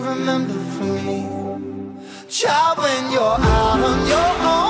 remember from me. Child, when you're out on your own,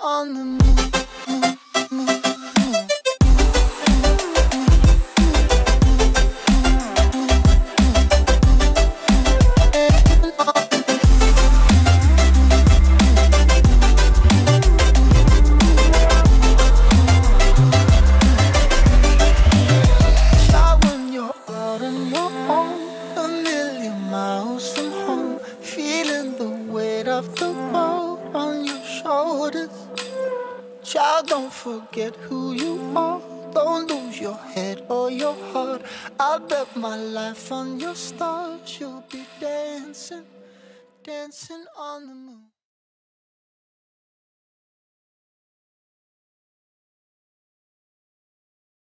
on the moon. Child, don't forget who you are. Don't lose your head or your heart. I bet my life on your stars. You'll be dancing, dancing on the moon.